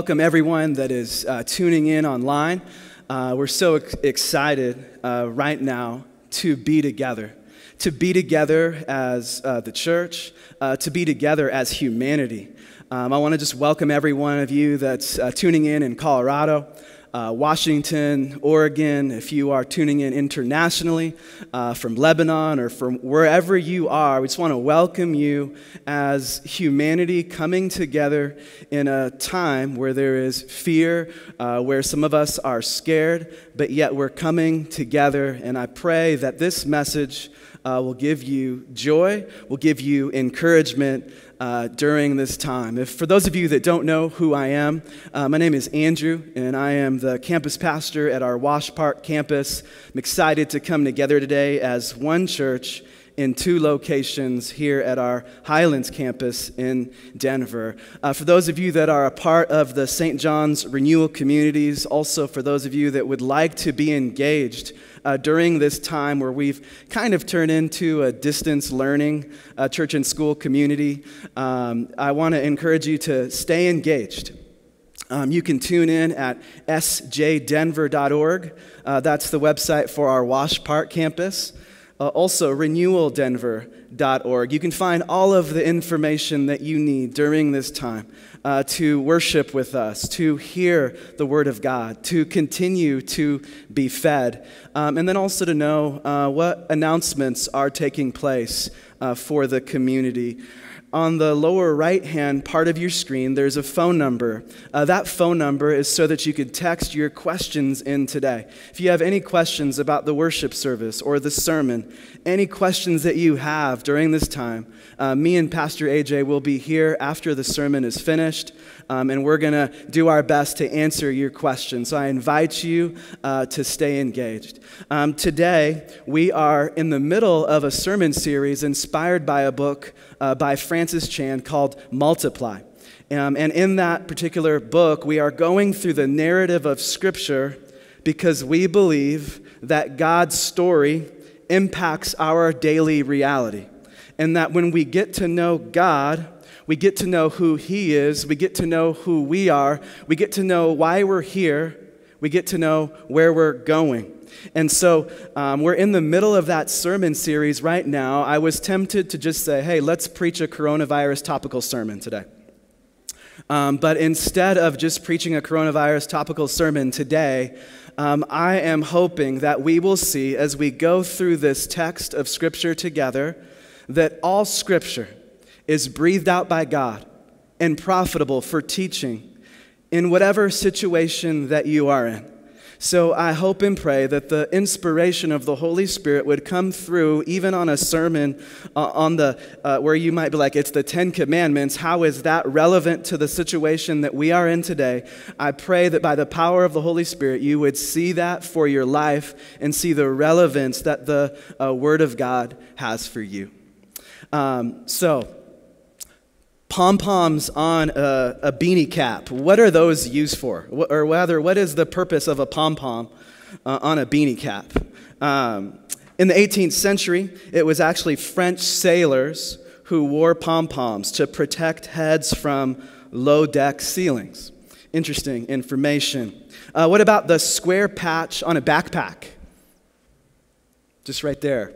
Welcome everyone that is uh, tuning in online. Uh, we're so ex- excited uh, right now to be together, to be together as uh, the church, uh, to be together as humanity. Um, I want to just welcome every one of you that's uh, tuning in in Colorado uh, Washington, Oregon, if you are tuning in internationally uh, from Lebanon or from wherever you are, we just want to welcome you as humanity coming together in a time where there is fear, uh, where some of us are scared, but yet we're coming together. And I pray that this message uh, will give you joy, will give you encouragement uh, during this time. If, for those of you that don't know who I am, uh, my name is Andrew, and I am the campus pastor at our Wash Park campus. I'm excited to come together today as one church in two locations here at our Highlands campus in Denver. Uh, for those of you that are a part of the St. John's renewal communities, also for those of you that would like to be engaged uh, during this time where we've kind of turned into a distance learning uh, church and school community, um, I want to encourage you to stay engaged. Um, you can tune in at sjdenver.org. Uh, that's the website for our Wash Park campus. Uh, also, renewaldenver.org. You can find all of the information that you need during this time uh, to worship with us, to hear the Word of God, to continue to be fed, um, and then also to know uh, what announcements are taking place uh, for the community on the lower right hand part of your screen, there's a phone number. Uh, that phone number is so that you could text your questions in today. If you have any questions about the worship service or the sermon, any questions that you have during this time, uh, me and Pastor AJ will be here after the sermon is finished, um, and we're going to do our best to answer your questions. So I invite you uh, to stay engaged. Um, today, we are in the middle of a sermon series inspired by a book uh, by Francis Chan called Multiply. Um, and in that particular book, we are going through the narrative of Scripture because we believe that God's story impacts our daily reality. And that when we get to know God, we get to know who He is, we get to know who we are, we get to know why we're here, we get to know where we're going. And so um, we're in the middle of that sermon series right now. I was tempted to just say, hey, let's preach a coronavirus topical sermon today. Um, but instead of just preaching a coronavirus topical sermon today, um, I am hoping that we will see as we go through this text of Scripture together that all Scripture is breathed out by God and profitable for teaching in whatever situation that you are in. So I hope and pray that the inspiration of the Holy Spirit would come through even on a sermon uh, on the uh, where you might be like it's the 10 commandments. How is that relevant to the situation that we are in today? I pray that by the power of the Holy Spirit you would see that for your life and see the relevance that the uh, word of God has for you. Um, so pom poms on a, a, beanie cap. What are those used for? Or rather, what is the purpose of a pom pom uh, on a beanie cap? Um, in the 18th century, it was actually French sailors who wore pom poms to protect heads from low deck ceilings. Interesting information. Uh, what about the square patch on a backpack? Just right there.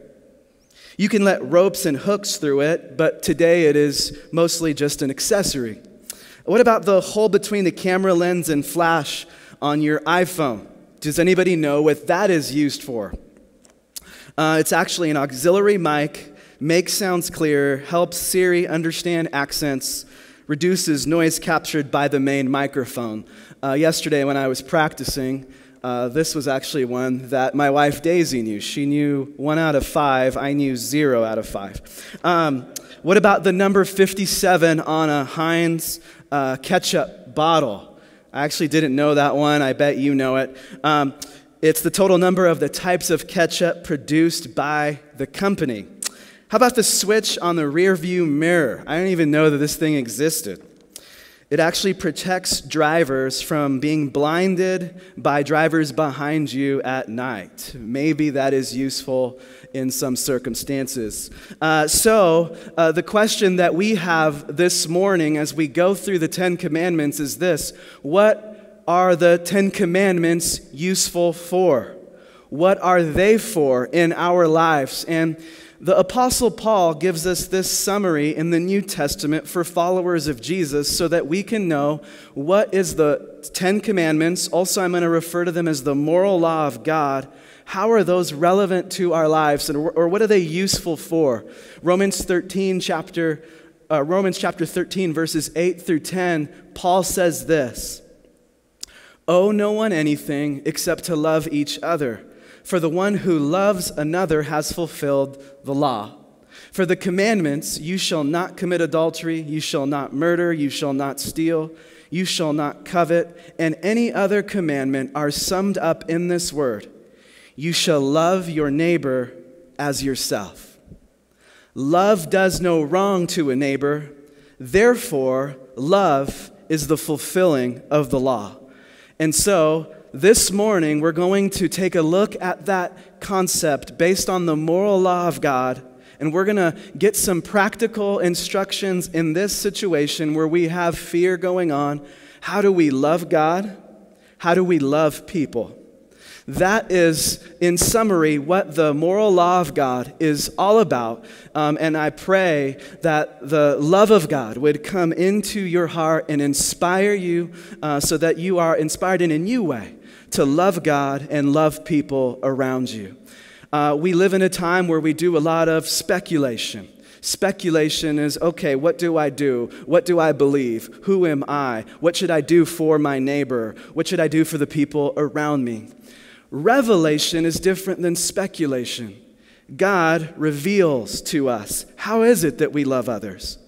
You can let ropes and hooks through it, but today it is mostly just an accessory. What about the hole between the camera lens and flash on your iPhone? Does anybody know what that is used for? Uh, it's actually an auxiliary mic, makes sounds clear, helps Siri understand accents, reduces noise captured by the main microphone. Uh, yesterday, when I was practicing, uh, this was actually one that my wife Daisy knew. She knew one out of five. I knew zero out of five. Um, what about the number 57 on a Heinz uh, ketchup bottle? I actually didn't know that one. I bet you know it. Um, it's the total number of the types of ketchup produced by the company. How about the switch on the rear view mirror? I didn't even know that this thing existed. It actually protects drivers from being blinded by drivers behind you at night. Maybe that is useful in some circumstances. Uh, so, uh, the question that we have this morning as we go through the Ten Commandments is this What are the Ten Commandments useful for? What are they for in our lives? And the Apostle Paul gives us this summary in the New Testament for followers of Jesus so that we can know what is the Ten Commandments. Also, I'm going to refer to them as the moral law of God. How are those relevant to our lives, and, or what are they useful for? Romans 13, chapter, uh, Romans chapter 13, verses 8 through 10, Paul says this Owe no one anything except to love each other. For the one who loves another has fulfilled the law. For the commandments, you shall not commit adultery, you shall not murder, you shall not steal, you shall not covet, and any other commandment are summed up in this word you shall love your neighbor as yourself. Love does no wrong to a neighbor, therefore, love is the fulfilling of the law. And so, this morning, we're going to take a look at that concept based on the moral law of God. And we're going to get some practical instructions in this situation where we have fear going on. How do we love God? How do we love people? That is, in summary, what the moral law of God is all about. Um, and I pray that the love of God would come into your heart and inspire you uh, so that you are inspired in a new way to love God and love people around you. Uh, we live in a time where we do a lot of speculation. Speculation is okay, what do I do? What do I believe? Who am I? What should I do for my neighbor? What should I do for the people around me? Revelation is different than speculation. God reveals to us how is it that we love others?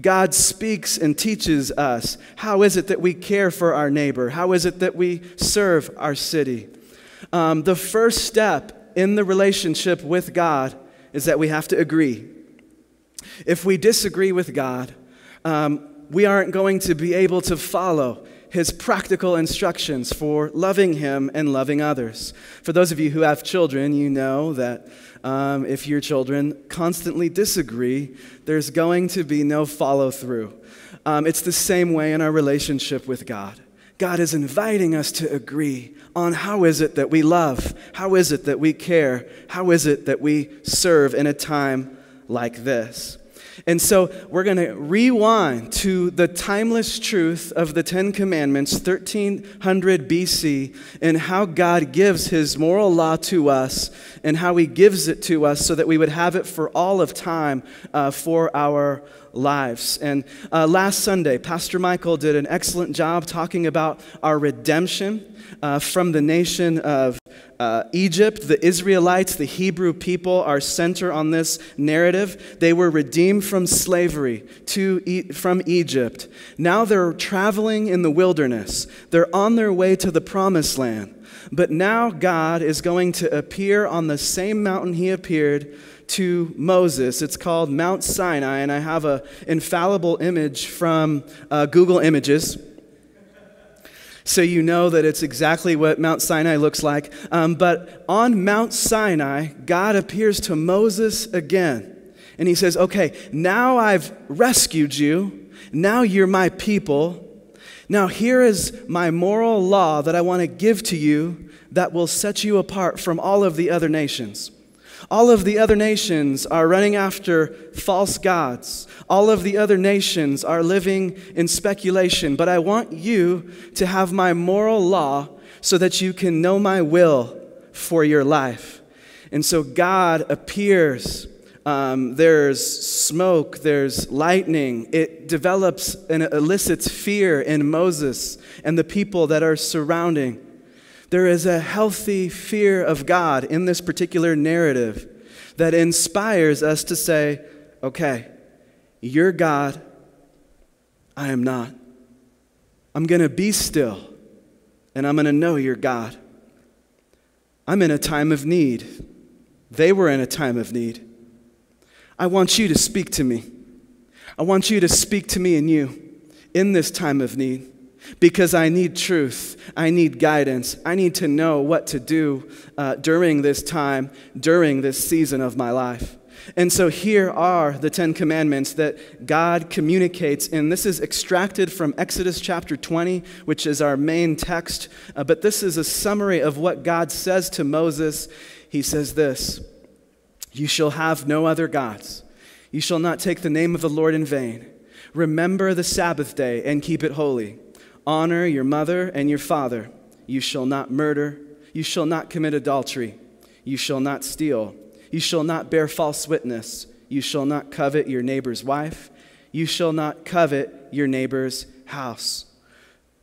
God speaks and teaches us. How is it that we care for our neighbor? How is it that we serve our city? Um, the first step in the relationship with God is that we have to agree. If we disagree with God, um, we aren't going to be able to follow his practical instructions for loving him and loving others. For those of you who have children, you know that um, if your children constantly disagree, there's going to be no follow through. Um, it's the same way in our relationship with God. God is inviting us to agree on how is it that we love? How is it that we care? How is it that we serve in a time like this? And so we're going to rewind to the timeless truth of the Ten Commandments, 1300 BC, and how God gives his moral law to us and how he gives it to us so that we would have it for all of time uh, for our lives. And uh, last Sunday, Pastor Michael did an excellent job talking about our redemption uh, from the nation of uh, Egypt. The Israelites, the Hebrew people, are center on this narrative. They were redeemed from slavery to e- from Egypt. Now they're traveling in the wilderness. They're on their way to the promised land. But now God is going to appear on the same mountain he appeared to Moses. It's called Mount Sinai, and I have an infallible image from uh, Google Images. So you know that it's exactly what Mount Sinai looks like. Um, but on Mount Sinai, God appears to Moses again. And he says, Okay, now I've rescued you. Now you're my people. Now here is my moral law that I want to give to you that will set you apart from all of the other nations. All of the other nations are running after false gods. All of the other nations are living in speculation. But I want you to have my moral law so that you can know my will for your life. And so God appears. Um, there's smoke, there's lightning. It develops and elicits fear in Moses and the people that are surrounding. There is a healthy fear of God in this particular narrative that inspires us to say, okay, you're God, I am not. I'm going to be still, and I'm going to know you're God. I'm in a time of need. They were in a time of need. I want you to speak to me. I want you to speak to me and you in this time of need because I need truth. I need guidance. I need to know what to do uh, during this time, during this season of my life. And so here are the Ten Commandments that God communicates, and this is extracted from Exodus chapter 20, which is our main text. Uh, but this is a summary of what God says to Moses. He says this You shall have no other gods, you shall not take the name of the Lord in vain. Remember the Sabbath day and keep it holy. Honor your mother and your father. You shall not murder. You shall not commit adultery. You shall not steal. You shall not bear false witness. You shall not covet your neighbor's wife. You shall not covet your neighbor's house,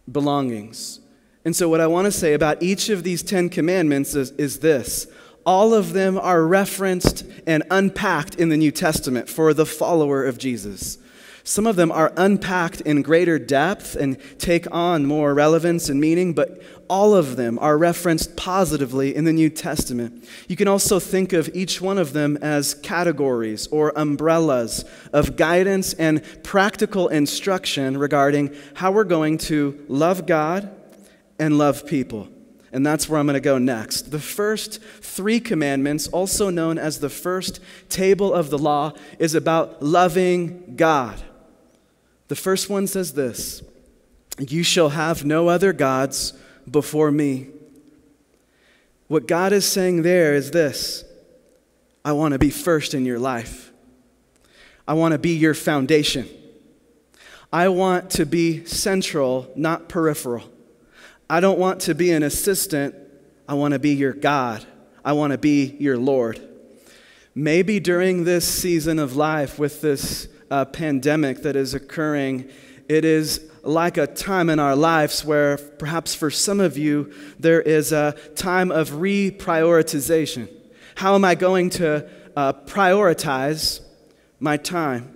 belongings. And so, what I want to say about each of these Ten Commandments is, is this all of them are referenced and unpacked in the New Testament for the follower of Jesus. Some of them are unpacked in greater depth and take on more relevance and meaning, but all of them are referenced positively in the New Testament. You can also think of each one of them as categories or umbrellas of guidance and practical instruction regarding how we're going to love God and love people. And that's where I'm going to go next. The first three commandments, also known as the first table of the law, is about loving God. The first one says this You shall have no other gods before me. What God is saying there is this I want to be first in your life, I want to be your foundation. I want to be central, not peripheral. I don't want to be an assistant. I want to be your God. I want to be your Lord. Maybe during this season of life with this uh, pandemic that is occurring, it is like a time in our lives where perhaps for some of you there is a time of reprioritization. How am I going to uh, prioritize my time,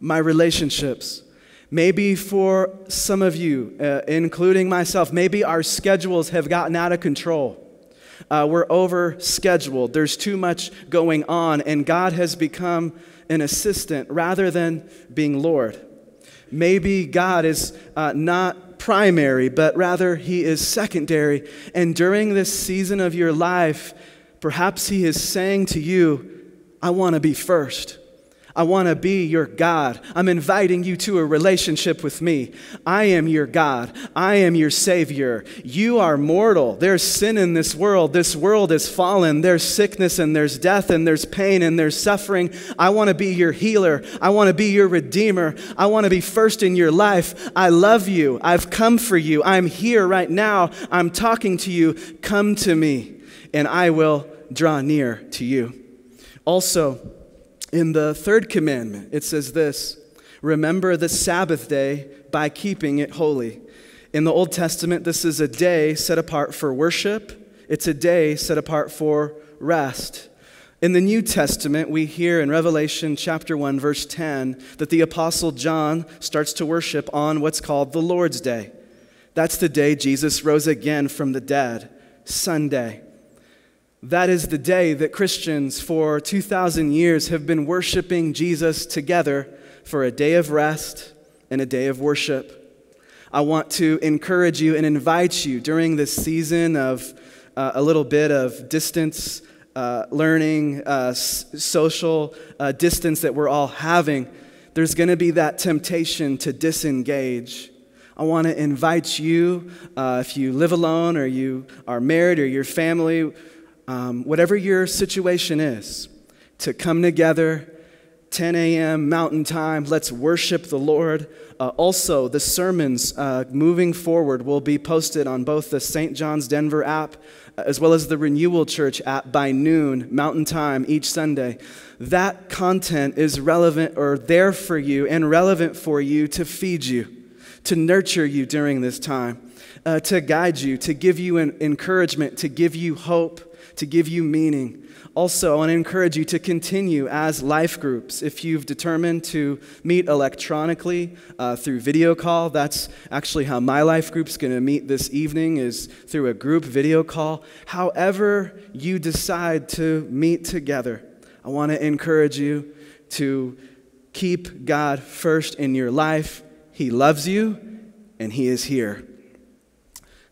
my relationships? Maybe for some of you, uh, including myself, maybe our schedules have gotten out of control. Uh, we're over scheduled. There's too much going on, and God has become an assistant rather than being Lord. Maybe God is uh, not primary, but rather He is secondary. And during this season of your life, perhaps He is saying to you, I want to be first. I want to be your God. I'm inviting you to a relationship with me. I am your God. I am your Savior. You are mortal. There's sin in this world. This world is fallen. There's sickness and there's death and there's pain and there's suffering. I want to be your healer. I want to be your Redeemer. I want to be first in your life. I love you. I've come for you. I'm here right now. I'm talking to you. Come to me, and I will draw near to you. Also, in the third commandment, it says this Remember the Sabbath day by keeping it holy. In the Old Testament, this is a day set apart for worship, it's a day set apart for rest. In the New Testament, we hear in Revelation chapter 1, verse 10, that the Apostle John starts to worship on what's called the Lord's Day. That's the day Jesus rose again from the dead, Sunday. That is the day that Christians for 2,000 years have been worshiping Jesus together for a day of rest and a day of worship. I want to encourage you and invite you during this season of uh, a little bit of distance uh, learning, uh, s- social uh, distance that we're all having. There's going to be that temptation to disengage. I want to invite you, uh, if you live alone or you are married or your family, um, whatever your situation is, to come together, 10 a.m. Mountain Time. Let's worship the Lord. Uh, also, the sermons uh, moving forward will be posted on both the St. John's Denver app uh, as well as the Renewal Church app by noon, Mountain Time, each Sunday. That content is relevant or there for you and relevant for you to feed you, to nurture you during this time, uh, to guide you, to give you an encouragement, to give you hope to give you meaning. Also, I want to encourage you to continue as life groups. If you've determined to meet electronically uh, through video call, that's actually how my life group's going to meet this evening is through a group video call. However you decide to meet together, I want to encourage you to keep God first in your life He loves you, and He is here.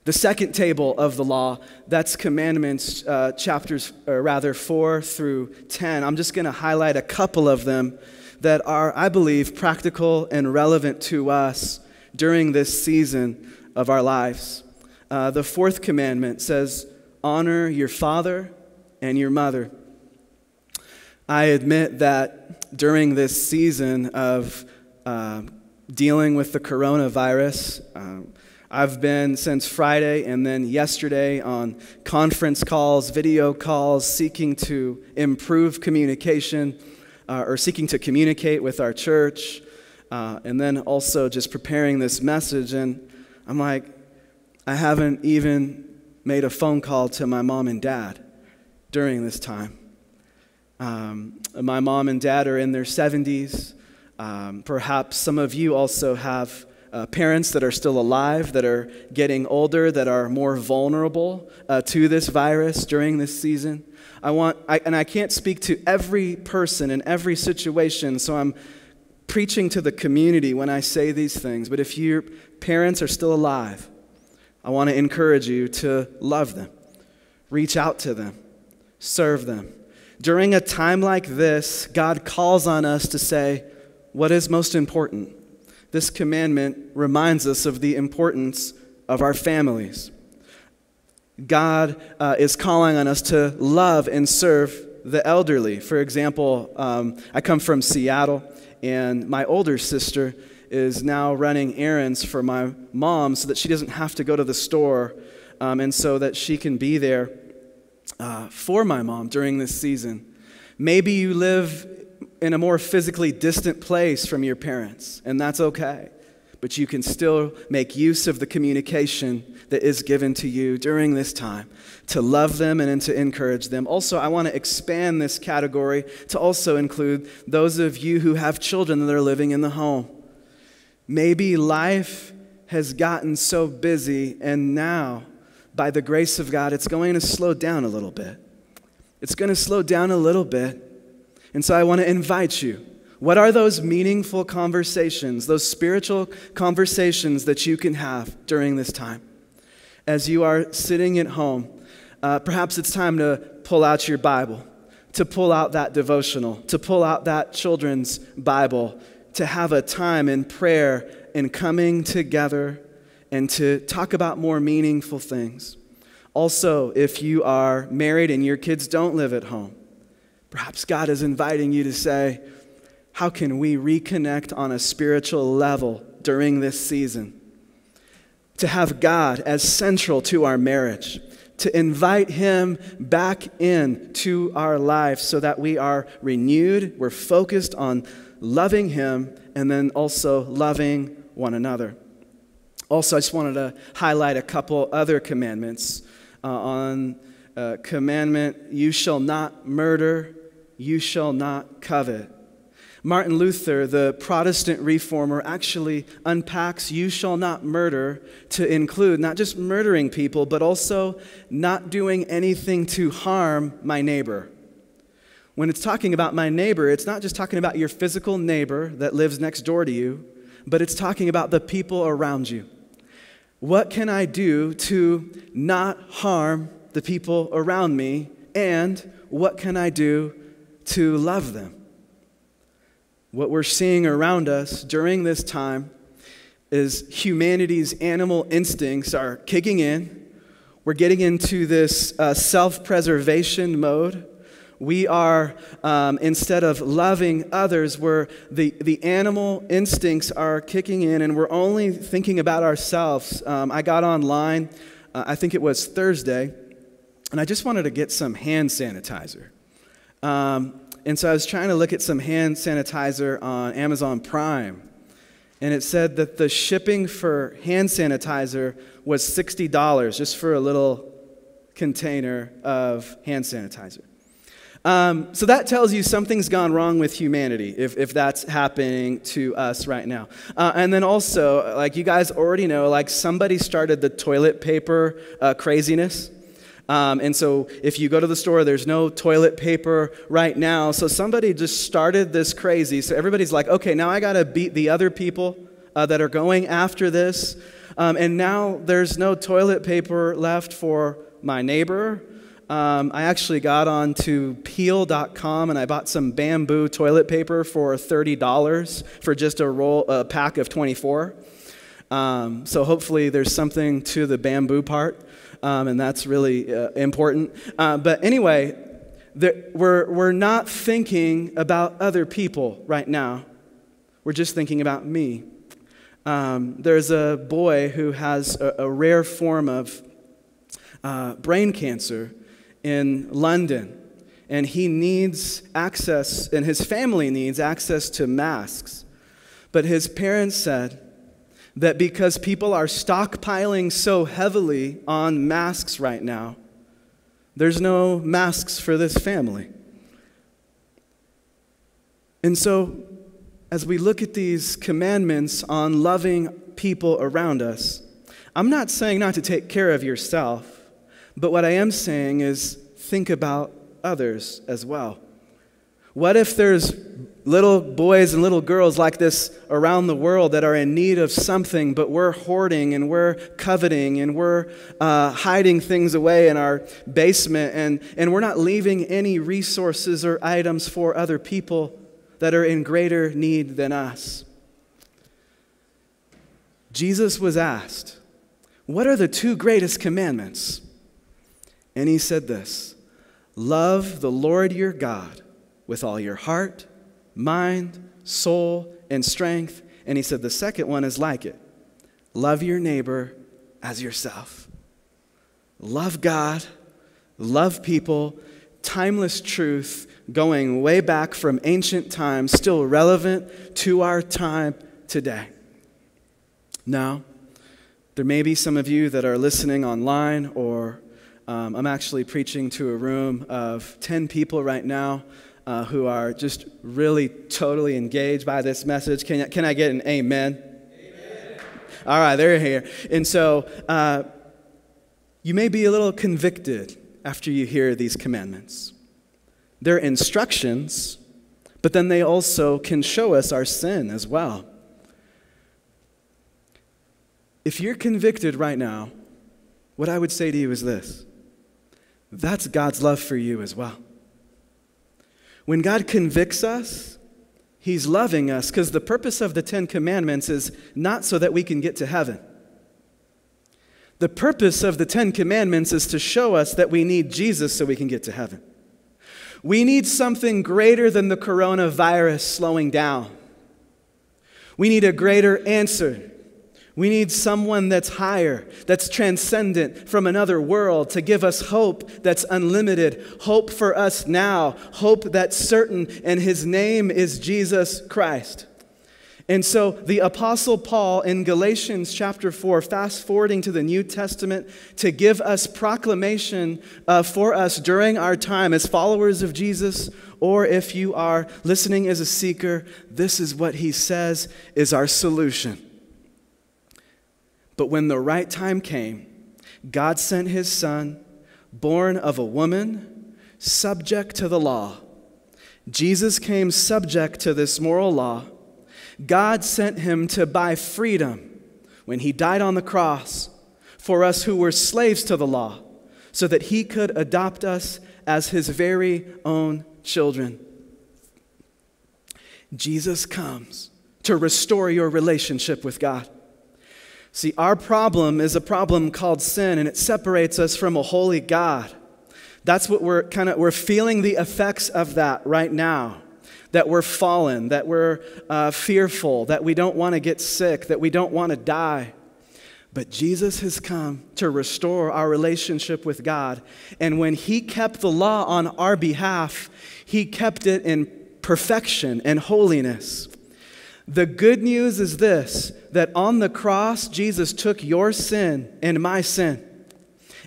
The second table of the law, that's commandments, uh, chapters, or rather, 4 through 10. I'm just going to highlight a couple of them that are, I believe, practical and relevant to us during this season of our lives. Uh, the fourth commandment says, Honor your father and your mother. I admit that during this season of uh, dealing with the coronavirus, um, I've been since Friday and then yesterday on conference calls, video calls, seeking to improve communication uh, or seeking to communicate with our church, uh, and then also just preparing this message. And I'm like, I haven't even made a phone call to my mom and dad during this time. Um, my mom and dad are in their 70s. Um, perhaps some of you also have uh, parents that are still alive, that are getting older, that are more vulnerable uh, to this virus during this season. I want, I, and I can't speak to every person in every situation, so I'm preaching to the community when I say these things. But if your parents are still alive, I want to encourage you to love them, reach out to them, serve them. During a time like this, God calls on us to say, What is most important? This commandment reminds us of the importance of our families. God uh, is calling on us to love and serve the elderly. For example, um, I come from Seattle, and my older sister is now running errands for my mom so that she doesn't have to go to the store um, and so that she can be there uh, for my mom during this season. Maybe you live in a more physically distant place from your parents, and that's okay. But you can still make use of the communication that is given to you during this time to love them and to encourage them. Also, I want to expand this category to also include those of you who have children that are living in the home. Maybe life has gotten so busy, and now, by the grace of God, it's going to slow down a little bit. It's going to slow down a little bit. And so I want to invite you. What are those meaningful conversations, those spiritual conversations that you can have during this time? As you are sitting at home, uh, perhaps it's time to pull out your Bible, to pull out that devotional, to pull out that children's Bible, to have a time in prayer and coming together and to talk about more meaningful things. Also, if you are married and your kids don't live at home, perhaps God is inviting you to say, How can we reconnect on a spiritual level during this season? To have God as central to our marriage, to invite Him back in to our life so that we are renewed, we're focused on loving Him, and then also loving one another. Also, I just wanted to highlight a couple other commandments. Uh, on uh, commandment, you shall not murder, you shall not covet. Martin Luther, the Protestant reformer, actually unpacks you shall not murder to include not just murdering people, but also not doing anything to harm my neighbor. When it's talking about my neighbor, it's not just talking about your physical neighbor that lives next door to you, but it's talking about the people around you. What can I do to not harm the people around me? And what can I do to love them? What we're seeing around us during this time is humanity's animal instincts are kicking in. We're getting into this uh, self preservation mode we are, um, instead of loving others, where the, the animal instincts are kicking in and we're only thinking about ourselves. Um, I got online, uh, I think it was Thursday, and I just wanted to get some hand sanitizer. Um, and so I was trying to look at some hand sanitizer on Amazon Prime. And it said that the shipping for hand sanitizer was $60 just for a little container of hand sanitizer. Um, so that tells you something's gone wrong with humanity if, if that's happening to us right now. Uh, and then also, like you guys already know, like somebody started the toilet paper uh, craziness. Um, and so if you go to the store, there's no toilet paper right now. So somebody just started this crazy. So everybody's like, okay, now I got to beat the other people uh, that are going after this. Um, and now there's no toilet paper left for my neighbor. Um, I actually got on to peel.com and I bought some bamboo toilet paper for $30 for just a roll, a pack of 24. Um, so hopefully there's something to the bamboo part, um, and that's really uh, important. Uh, but anyway, there, we're, we're not thinking about other people right now. We're just thinking about me. Um, there's a boy who has a, a rare form of uh, brain cancer in London, and he needs access, and his family needs access to masks. But his parents said that because people are stockpiling so heavily on masks right now, there's no masks for this family. And so as we look at these commandments on loving people around us, I'm not saying not to take care of yourself, but what I am saying is think about others as well. What if there's little boys and little girls like this around the world that are in need of something, but we're hoarding and we're coveting and we're uh, hiding things away in our basement and, and we're not leaving any resources or items for other people that are in greater need than us. Jesus was asked, What are the two greatest commandments? And he said this Love the Lord your God with all your heart, mind, soul, and strength. And he said the second one is like it love your neighbor as yourself. Love God, love people, timeless truth going way back from ancient times, still relevant to our time today. Now, there may be some of you that are listening online, or um, I'm actually preaching to a room of 10 people right now uh, who are just really totally engaged by this message. Can, can I get an amen? amen. All right, they're here. And so uh, you may be a little convicted after you hear these commandments. They're instructions, but then they also can show us our sin as well. If you're convicted right now, what I would say to you is this that's God's love for you as well. When God convicts us, He's loving us because the purpose of the Ten Commandments is not so that we can get to heaven. The purpose of the Ten Commandments is to show us that we need Jesus so we can get to heaven. We need something greater than the coronavirus slowing down. We need a greater answer. We need someone that's higher, that's transcendent from another world to give us hope that's unlimited, hope for us now, hope that's certain, and his name is Jesus Christ. And so the Apostle Paul in Galatians chapter 4, fast forwarding to the New Testament to give us proclamation uh, for us during our time as followers of Jesus, or if you are listening as a seeker, this is what he says is our solution. But when the right time came, God sent his son, born of a woman, subject to the law. Jesus came subject to this moral law God sent him to buy freedom when he died on the cross for us who were slaves to the law, so that he could adopt us as his very own children. Jesus comes to restore your relationship with God. See, our problem is a problem called sin, and it separates us from a holy God. That's what we're kind of we're feeling the effects of that right now that we're fallen, that we're uh, fearful, that we don't want to get sick, that we don't want to die. But Jesus has come to restore our relationship with God. And when He kept the law on our behalf, He kept it in perfection and holiness. The good news is this that on the cross, Jesus took your sin and my sin.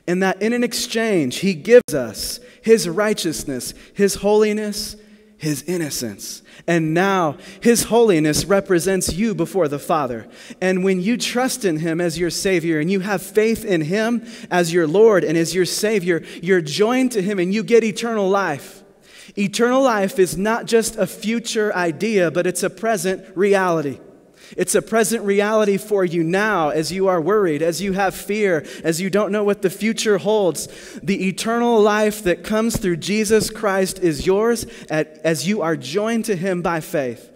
And that in an exchange, He gives us His righteousness, His holiness, his innocence. And now his holiness represents you before the Father. And when you trust in him as your Savior and you have faith in him as your Lord and as your Savior, you're joined to him and you get eternal life. Eternal life is not just a future idea, but it's a present reality. It's a present reality for you now as you are worried, as you have fear, as you don't know what the future holds. The eternal life that comes through Jesus Christ is yours as you are joined to him by faith.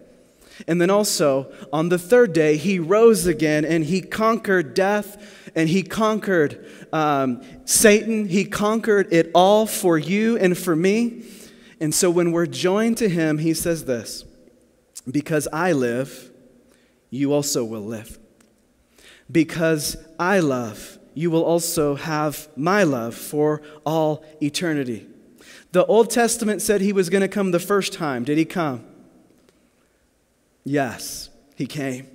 And then also, on the third day, he rose again and he conquered death and he conquered um, Satan. He conquered it all for you and for me. And so when we're joined to him, he says this Because I live, you also will live. Because I love, you will also have my love for all eternity. The Old Testament said he was going to come the first time. Did he come? Yes, he came.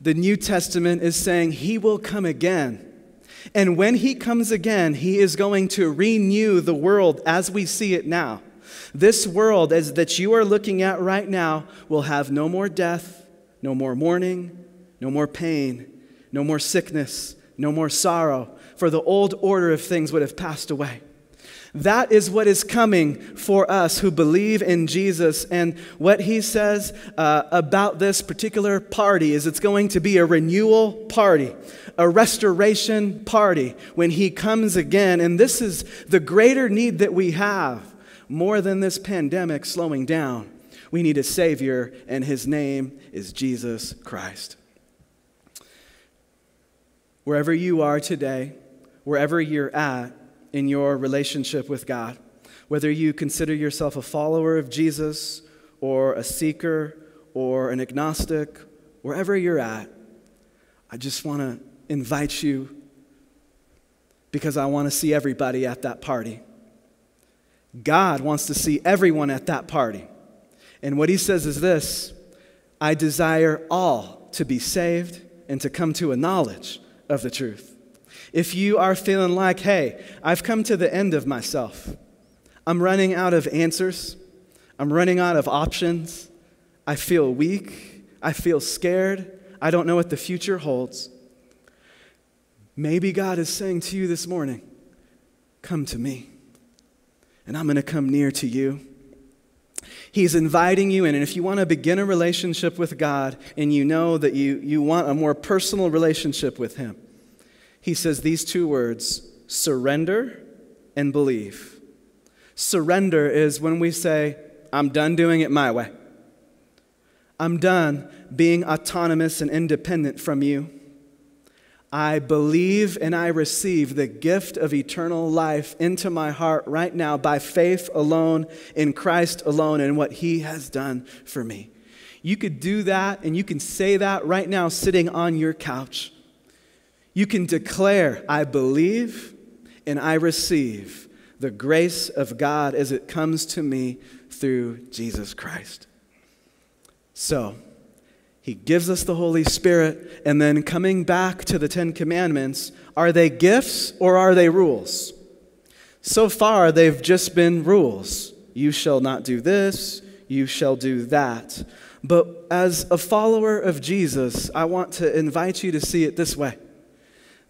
The New Testament is saying he will come again. And when he comes again, he is going to renew the world as we see it now. This world as that you are looking at right now will have no more death, no more mourning, no more pain, no more sickness, no more sorrow, for the old order of things would have passed away. That is what is coming for us who believe in Jesus. And what he says uh, about this particular party is it's going to be a renewal party, a restoration party when he comes again. And this is the greater need that we have more than this pandemic slowing down. We need a Savior, and his name is Jesus Christ. Wherever you are today, wherever you're at in your relationship with God, whether you consider yourself a follower of Jesus or a seeker or an agnostic, wherever you're at, I just want to invite you because I want to see everybody at that party. God wants to see everyone at that party. And what he says is this I desire all to be saved and to come to a knowledge of the truth. If you are feeling like, hey, I've come to the end of myself, I'm running out of answers, I'm running out of options, I feel weak, I feel scared, I don't know what the future holds. Maybe God is saying to you this morning, come to me and I'm going to come near to you. He's inviting you in. And if you want to begin a relationship with God and you know that you, you want a more personal relationship with Him, He says these two words surrender and believe. Surrender is when we say, I'm done doing it my way. I'm done being autonomous and independent from you. I believe and I receive the gift of eternal life into my heart right now by faith alone, in Christ alone, and what He has done for me. You could do that and you can say that right now sitting on your couch. You can declare, I believe and I receive the grace of God as it comes to me through Jesus Christ. So, he gives us the Holy Spirit, and then coming back to the Ten Commandments, are they gifts or are they rules? So far, they've just been rules. You shall not do this, you shall do that. But as a follower of Jesus, I want to invite you to see it this way.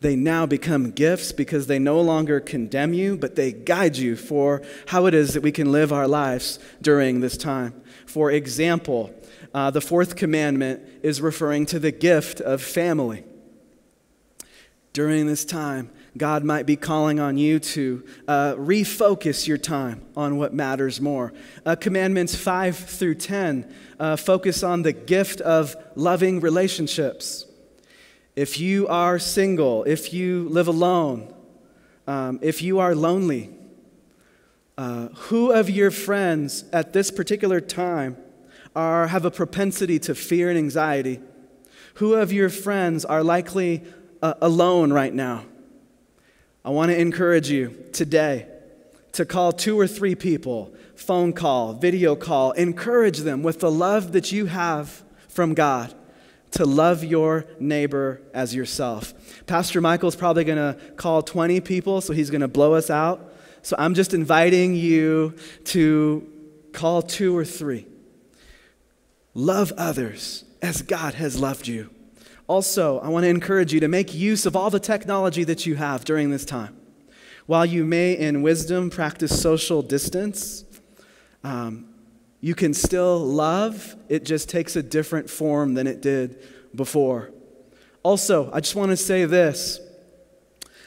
They now become gifts because they no longer condemn you, but they guide you for how it is that we can live our lives during this time. For example, uh, the fourth commandment is referring to the gift of family. During this time, God might be calling on you to uh, refocus your time on what matters more. Uh, commandments 5 through 10 uh, focus on the gift of loving relationships. If you are single, if you live alone, um, if you are lonely, uh, who of your friends at this particular time are, have a propensity to fear and anxiety? Who of your friends are likely uh, alone right now? I want to encourage you today to call two or three people, phone call, video call, encourage them with the love that you have from God to love your neighbor as yourself. Pastor Michael's probably going to call 20 people, so he's going to blow us out. So I'm just inviting you to call two or three Love others as God has loved you. Also, I want to encourage you to make use of all the technology that you have during this time. While you may, in wisdom, practice social distance, um, you can still love. It just takes a different form than it did before. Also, I just want to say this.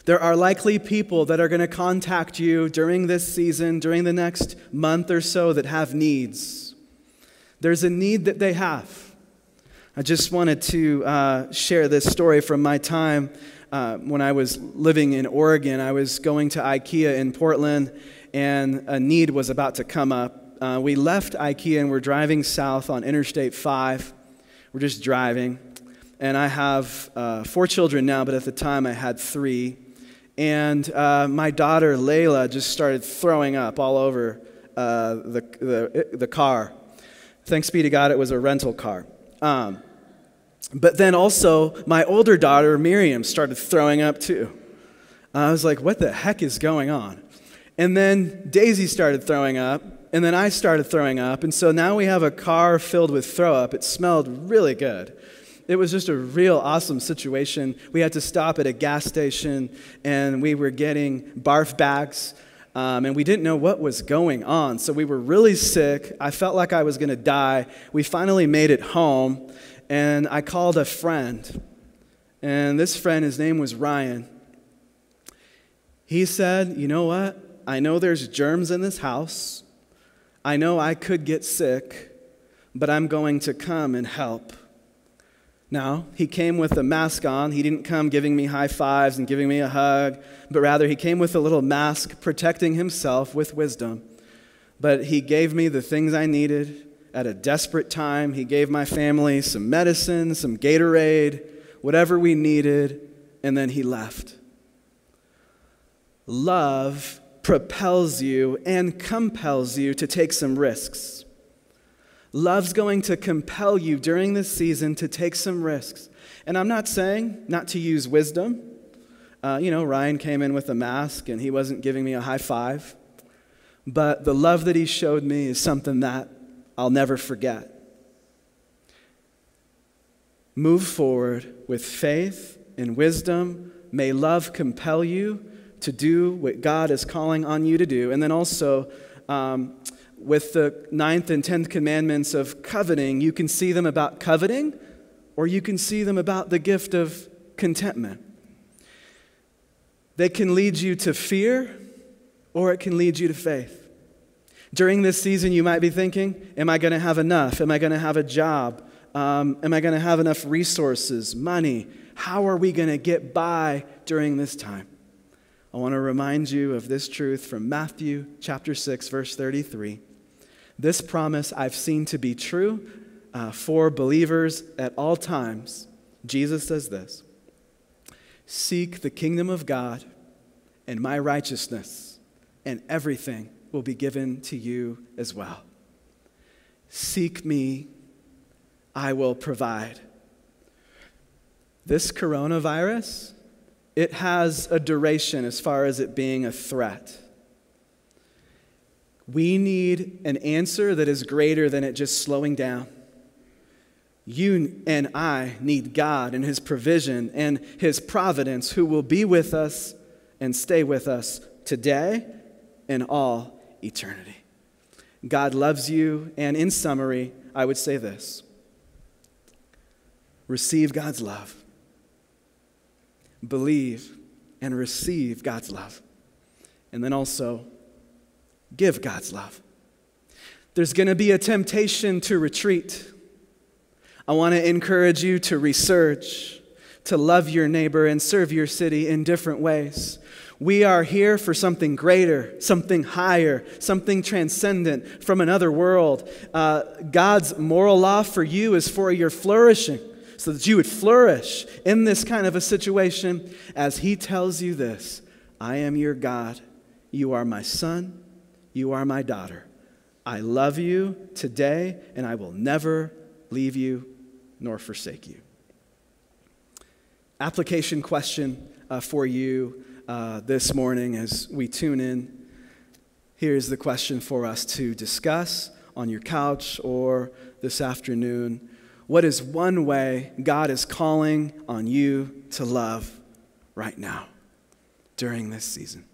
There are likely people that are going to contact you during this season, during the next month or so, that have needs. There's a need that they have. I just wanted to uh, share this story from my time uh, when I was living in Oregon. I was going to IKEA in Portland, and a need was about to come up. Uh, we left IKEA and we're driving south on Interstate 5. We're just driving. And I have uh, four children now, but at the time I had three. And uh, my daughter, Layla, just started throwing up all over uh, the, the, the car. Thanks be to God, it was a rental car. Um, but then also, my older daughter, Miriam, started throwing up too. I was like, what the heck is going on? And then Daisy started throwing up, and then I started throwing up. And so now we have a car filled with throw up. It smelled really good. It was just a real awesome situation. We had to stop at a gas station, and we were getting barf bags. Um, and we didn't know what was going on. So we were really sick. I felt like I was going to die. We finally made it home, and I called a friend. And this friend, his name was Ryan. He said, You know what? I know there's germs in this house. I know I could get sick, but I'm going to come and help. Now, he came with a mask on. He didn't come giving me high fives and giving me a hug, but rather he came with a little mask protecting himself with wisdom. But he gave me the things I needed at a desperate time. He gave my family some medicine, some Gatorade, whatever we needed, and then he left. Love propels you and compels you to take some risks. Love's going to compel you during this season to take some risks. And I'm not saying not to use wisdom. Uh, you know, Ryan came in with a mask and he wasn't giving me a high five. But the love that he showed me is something that I'll never forget. Move forward with faith and wisdom. May love compel you to do what God is calling on you to do. And then also, um, with the ninth and tenth commandments of coveting, you can see them about coveting, or you can see them about the gift of contentment. They can lead you to fear, or it can lead you to faith. During this season, you might be thinking, Am I going to have enough? Am I going to have a job? Um, am I going to have enough resources, money? How are we going to get by during this time? I want to remind you of this truth from Matthew chapter 6, verse 33. This promise I've seen to be true uh, for believers at all times. Jesus says this Seek the kingdom of God and my righteousness, and everything will be given to you as well. Seek me, I will provide. This coronavirus, it has a duration as far as it being a threat. We need an answer that is greater than it just slowing down. You and I need God and His provision and His providence, who will be with us and stay with us today and all eternity. God loves you, and in summary, I would say this receive God's love believe and receive God's love. And then also give God's love. There's going to be a temptation to retreat. I want to encourage you to research, to love your neighbor, and serve your city in different ways. We are here for something greater, something higher, something transcendent from another world. Uh, God's moral law for you is for your flourishing so that you would flourish in this kind of a situation as He tells you this I am your God. You are my son. You are my daughter. I love you today, and I will never leave you nor forsake you. Application question uh, for you uh, this morning as we tune in. Here's the question for us to discuss on your couch or this afternoon. What is one way God is calling on you to love right now during this season?